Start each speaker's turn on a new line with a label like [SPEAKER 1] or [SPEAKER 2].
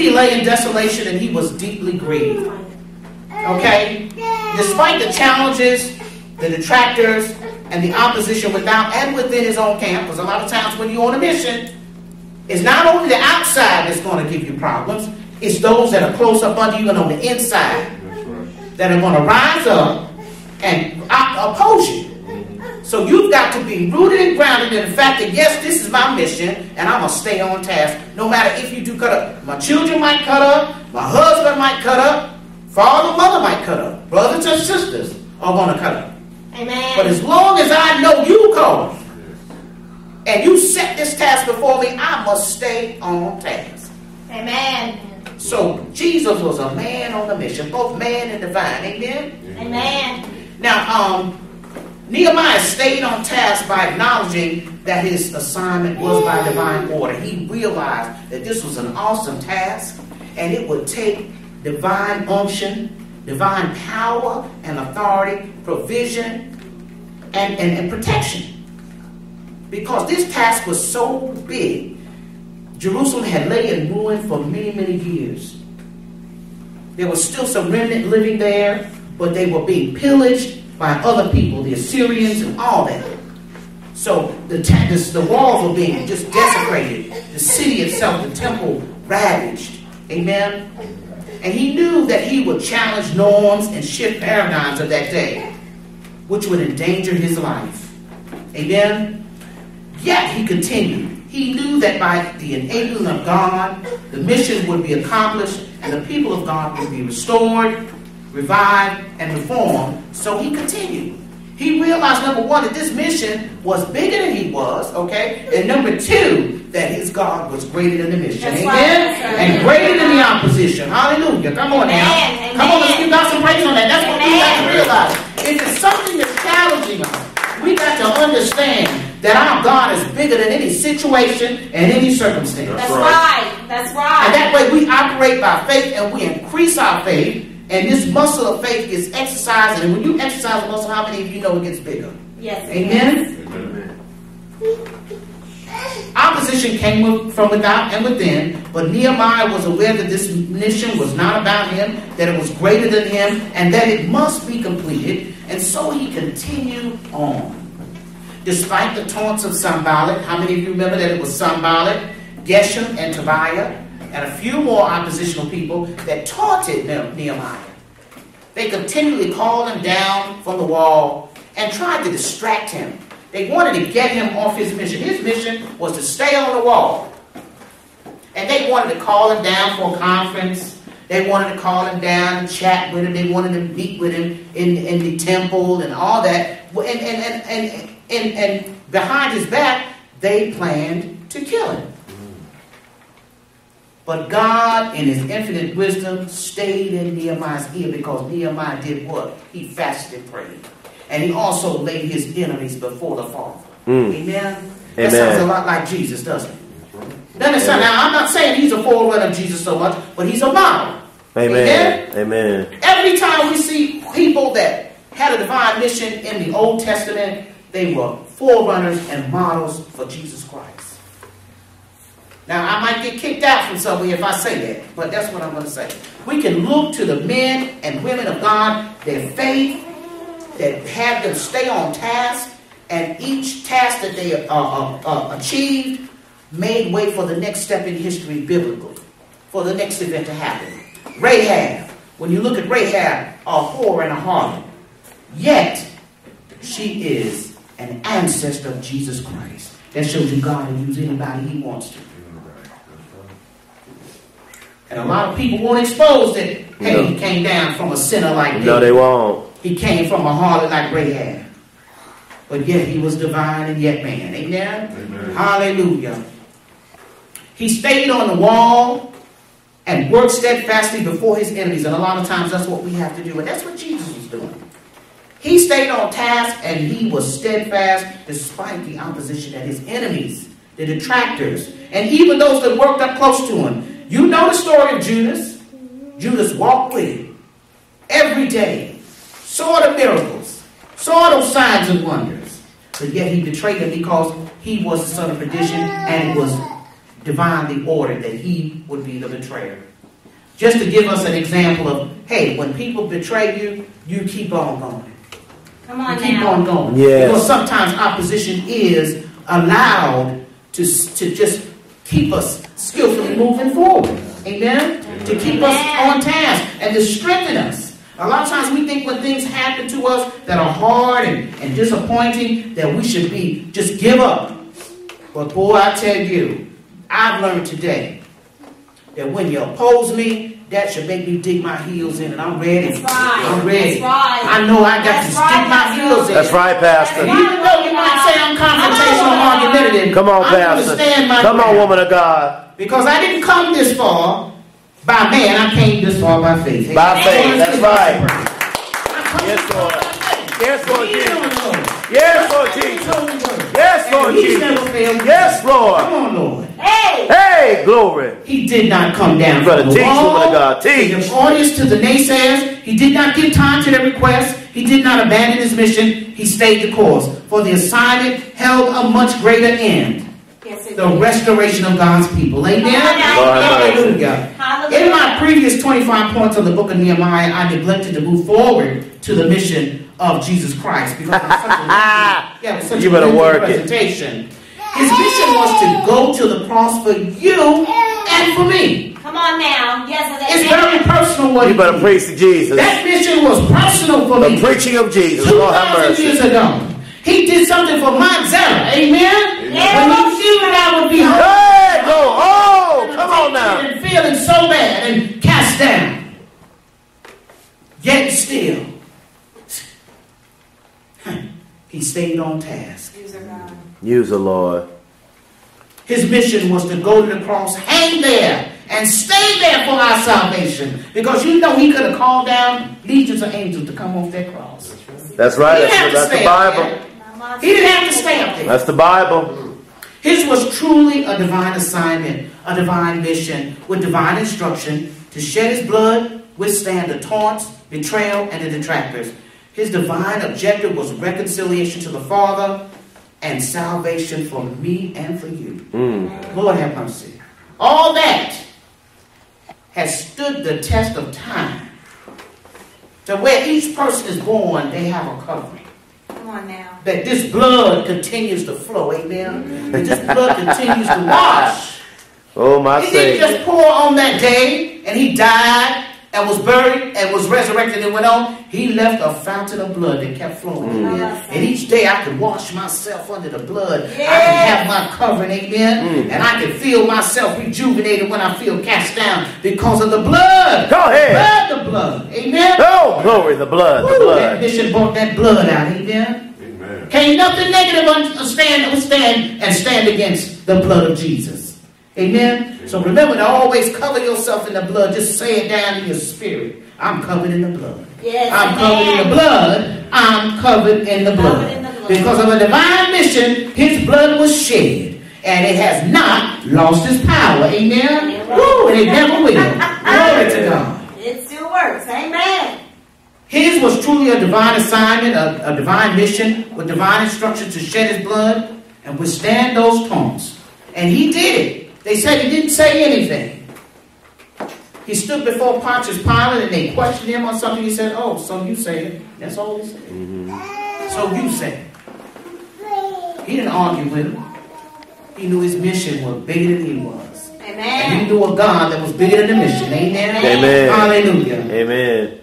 [SPEAKER 1] city lay in desolation and he was deeply grieved. Okay? Despite the challenges, the detractors, and the opposition without and within his own camp, because a lot of times when you're on a mission, it's not only the outside that's going to give you problems, it's those that are close up under you and on the inside that are going to rise up and oppose you. So you've got to be rooted and grounded in the fact that yes, this is my mission, and I'm gonna stay on task. No matter if you do cut up. My children might cut up, my husband might cut up, father, mother might cut up, brothers and sisters are gonna cut up.
[SPEAKER 2] Amen.
[SPEAKER 1] But as long as I know you called, and you set this task before me, I must stay on task.
[SPEAKER 2] Amen.
[SPEAKER 1] So Jesus was a man on a mission, both man and divine. Amen.
[SPEAKER 2] Amen.
[SPEAKER 1] Now, um, Nehemiah stayed on task by acknowledging that his assignment was by divine order. He realized that this was an awesome task and it would take divine unction, divine power and authority, provision, and, and, and protection. Because this task was so big, Jerusalem had lay in ruin for many, many years. There was still some remnant living there, but they were being pillaged by other people, the Assyrians and all that. So the, the walls were being just desecrated. The city itself, the temple, ravaged. Amen. And he knew that he would challenge norms and shift paradigms of that day, which would endanger his life. Amen. Yet he continued. He knew that by the enabling of God, the mission would be accomplished and the people of God would be restored revived, and reformed. So he continued. He realized, number one, that this mission was bigger than he was, okay? And number two, that his God was greater than the mission.
[SPEAKER 2] That's
[SPEAKER 1] Amen?
[SPEAKER 2] right.
[SPEAKER 1] And greater than the opposition. Hallelujah. Come on now.
[SPEAKER 2] Amen.
[SPEAKER 1] Come on, let's give God some praise on that. That's what we got to realize. If it's something that's challenging us, we got to understand that our God is bigger than any situation and any circumstance.
[SPEAKER 2] That's
[SPEAKER 3] right.
[SPEAKER 2] That's right.
[SPEAKER 1] And that way we operate by faith and we increase our faith. And this muscle of faith is exercised. And when you exercise the muscle, how many of you know it gets bigger?
[SPEAKER 2] Yes.
[SPEAKER 1] Amen?
[SPEAKER 3] Amen.
[SPEAKER 1] Opposition came from without and within, but Nehemiah was aware that this mission was not about him, that it was greater than him, and that it must be completed. And so he continued on. Despite the taunts of Sanballat, how many of you remember that it was Sanballat, Geshem, and Tobiah, and a few more oppositional people that taunted Ne- Nehemiah? They continually called him down from the wall and tried to distract him. They wanted to get him off his mission. His mission was to stay on the wall. And they wanted to call him down for a conference. They wanted to call him down and chat with him. They wanted to meet with him in, in the temple and all that. And, and, and, and, and, and behind his back, they planned to kill him. But God, in his infinite wisdom, stayed in Nehemiah's ear because Nehemiah did what? He fasted and prayed. And he also laid his enemies before the Father.
[SPEAKER 3] Mm.
[SPEAKER 1] Amen? That
[SPEAKER 3] Amen.
[SPEAKER 1] sounds a lot like Jesus, doesn't it? Now, listen, now, I'm not saying he's a forerunner of Jesus so much, but he's a model.
[SPEAKER 3] Amen. Amen.
[SPEAKER 1] Every time we see people that had a divine mission in the Old Testament, they were forerunners and models for Jesus Christ. Now, I might get kicked out from somewhere if I say that, but that's what I'm going to say. We can look to the men and women of God, their faith, that have them stay on task, and each task that they uh, uh, uh, achieved made way for the next step in history biblically, for the next event to happen. Rahab, when you look at Rahab, a whore and a harlot, yet she is an ancestor of Jesus Christ. That shows you God will use anybody He wants to. And a lot of people won't expose that, hey,
[SPEAKER 3] No.
[SPEAKER 1] he came down from a sinner like
[SPEAKER 3] No, they won't.
[SPEAKER 1] He came from a harlot like Rahab. But yet he was divine and yet man. Amen?
[SPEAKER 3] Amen.
[SPEAKER 1] Hallelujah. He stayed on the wall and worked steadfastly before his enemies. And a lot of times that's what we have to do. And that's what Jesus was doing. He stayed on task and he was steadfast despite the opposition of his enemies, the detractors, and even those that worked up close to him. You know the story of Judas. Judas walked with him every day, saw the miracles, saw those signs and wonders. But yet he betrayed him because he was the son of perdition and it was divinely ordered that he would be the betrayer. Just to give us an example of, hey, when people betray you, you keep on going.
[SPEAKER 2] Come on
[SPEAKER 1] You keep
[SPEAKER 2] now.
[SPEAKER 1] on going.
[SPEAKER 3] Yes.
[SPEAKER 1] Because sometimes opposition is allowed to, to just keep us skillfully moving forward. Amen? To keep us on task and to strengthen us. A lot of times we think when things happen to us that are hard and, and disappointing that we should be just give up. But boy, I tell you, I've learned today that when you oppose me, that should make me dig my heels in and I'm ready.
[SPEAKER 2] That's right.
[SPEAKER 1] I'm ready.
[SPEAKER 2] That's right.
[SPEAKER 1] I know I got
[SPEAKER 2] That's
[SPEAKER 1] to
[SPEAKER 2] right,
[SPEAKER 1] stick my heels in.
[SPEAKER 3] That's right, Pastor.
[SPEAKER 1] And even though you might say I'm confrontational or
[SPEAKER 3] Come on,
[SPEAKER 1] I'm
[SPEAKER 3] Pastor.
[SPEAKER 1] stand my
[SPEAKER 3] Come on, woman of God.
[SPEAKER 1] Because I didn't come this far by man, I came this far by faith.
[SPEAKER 3] By faith, that's right. Yes, Lord. Yes, Lord Jesus.
[SPEAKER 1] on the Lord.
[SPEAKER 3] Yes, Lord Jesus. Yes, Lord Jesus.
[SPEAKER 1] never failed me.
[SPEAKER 3] Yes, Lord.
[SPEAKER 1] Come on, Lord.
[SPEAKER 2] Hey!
[SPEAKER 3] Hey, glory.
[SPEAKER 1] He did not come down
[SPEAKER 3] You better
[SPEAKER 1] from the
[SPEAKER 3] teach,
[SPEAKER 1] wall
[SPEAKER 3] woman of God.
[SPEAKER 1] to
[SPEAKER 3] Teach.
[SPEAKER 1] give audience to the naysayers. He did not give time to their requests. He did not abandon his mission. He stayed the course. For the assignment held a much greater end.
[SPEAKER 2] Yes,
[SPEAKER 1] the
[SPEAKER 2] is.
[SPEAKER 1] restoration of God's people. Amen.
[SPEAKER 2] Lord have
[SPEAKER 3] mercy.
[SPEAKER 1] Hallelujah.
[SPEAKER 2] Hallelujah.
[SPEAKER 1] In my previous 25 points on the book of Nehemiah, I neglected to move forward to the mission of Jesus Christ because it was such a yeah, such
[SPEAKER 3] You
[SPEAKER 1] a
[SPEAKER 3] better
[SPEAKER 1] lengthy
[SPEAKER 3] work it.
[SPEAKER 1] His mission was to go to the cross for you and for me.
[SPEAKER 2] Come on now. Yes.
[SPEAKER 1] It's very personal what
[SPEAKER 3] You
[SPEAKER 1] he
[SPEAKER 3] better
[SPEAKER 1] did.
[SPEAKER 3] preach to Jesus.
[SPEAKER 1] That mission was personal for
[SPEAKER 3] The
[SPEAKER 1] me.
[SPEAKER 3] The preaching of Jesus. Lord have
[SPEAKER 1] 2,000 years ago, he did something for my Zara. Amen?
[SPEAKER 2] Yeah.
[SPEAKER 1] When he knew that I would be hurt.
[SPEAKER 3] Hey, go. Oh, come on now.
[SPEAKER 1] And feeling so bad and cast down. Yet still, he stayed on task.
[SPEAKER 2] Use our God.
[SPEAKER 3] Use the Lord.
[SPEAKER 1] His mission was to go to the cross, hang there, and stay there for our salvation. Because you know he could have called down legions of angels to come off that cross.
[SPEAKER 3] That's right.
[SPEAKER 1] He didn't have
[SPEAKER 3] That's, that's the Bible.
[SPEAKER 1] He didn't have to stay up there.
[SPEAKER 3] That's the Bible.
[SPEAKER 1] His was truly a divine assignment, a divine mission, with divine instruction to shed his blood, withstand the taunts, betrayal, and the detractors. His divine objective was reconciliation to the Father and salvation for me and for you.
[SPEAKER 3] Mm.
[SPEAKER 1] Lord have mercy. All that has stood the test of time. To where each person is born, they have a covering
[SPEAKER 2] Come on now.
[SPEAKER 1] that this blood continues to flow, amen? That this blood continues to wash.
[SPEAKER 3] Oh, my
[SPEAKER 1] He didn't just pour on that day and he died and was buried and was resurrected and went on. He left a fountain of blood that kept flowing, mm. amen? And each day I could wash myself under the blood. I can have my covering, amen? Mm. And I can feel myself rejuvenated when I feel cast down because of the blood.
[SPEAKER 3] Go ahead.
[SPEAKER 1] Blood, the blood, amen?
[SPEAKER 3] Oh, glory, the blood, the
[SPEAKER 1] Woo, that
[SPEAKER 3] blood.
[SPEAKER 1] bishop brought that blood out, amen?
[SPEAKER 4] Amen.
[SPEAKER 1] Can't nothing negative un- stand, stand and stand against the blood of Jesus. Amen? So remember to always cover yourself in the blood. Just say it down in your spirit. I'm covered in the blood.
[SPEAKER 2] Yes,
[SPEAKER 1] I'm covered in the blood. I'm covered in the blood.
[SPEAKER 2] Covered in the blood.
[SPEAKER 1] Because of a divine mission, his blood was shed. And it has not lost its power. Amen? Woo, and it never will. Glory to God.
[SPEAKER 2] It still works. Amen.
[SPEAKER 1] His was truly a divine assignment, a, a divine mission with divine instruction to shed his blood and withstand those taunts. And he did it. They said he didn't say anything. He stood before Pontius Pilate and they questioned him on something. He said, Oh, so you say it. That's all he said. Mm-hmm. So you say it. He didn't argue with him. He knew his mission was bigger than he was. And he
[SPEAKER 2] Amen.
[SPEAKER 1] knew a God that was bigger than the mission. Amen.
[SPEAKER 3] Amen.
[SPEAKER 1] Hallelujah.
[SPEAKER 3] Amen.